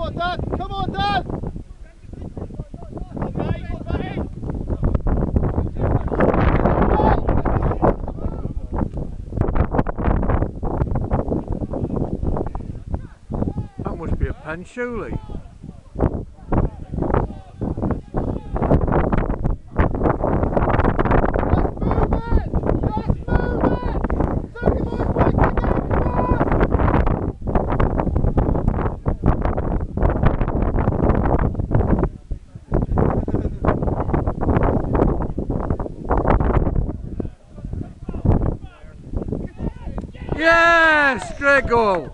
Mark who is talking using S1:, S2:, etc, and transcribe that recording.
S1: on, Dad! Come on, Dad!
S2: That must be a pen, surely. Yes, straight goal.